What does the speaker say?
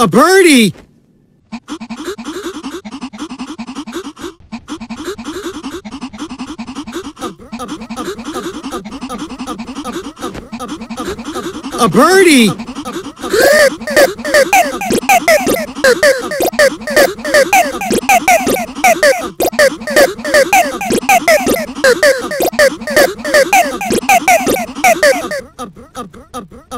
A birdie! A birdie! A birdie!